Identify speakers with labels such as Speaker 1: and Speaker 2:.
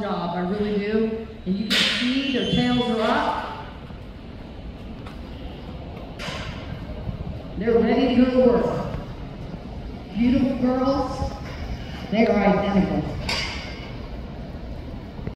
Speaker 1: job, I really do. And you can see their tails are up. They're ready to go to work. Beautiful girls. They are identical.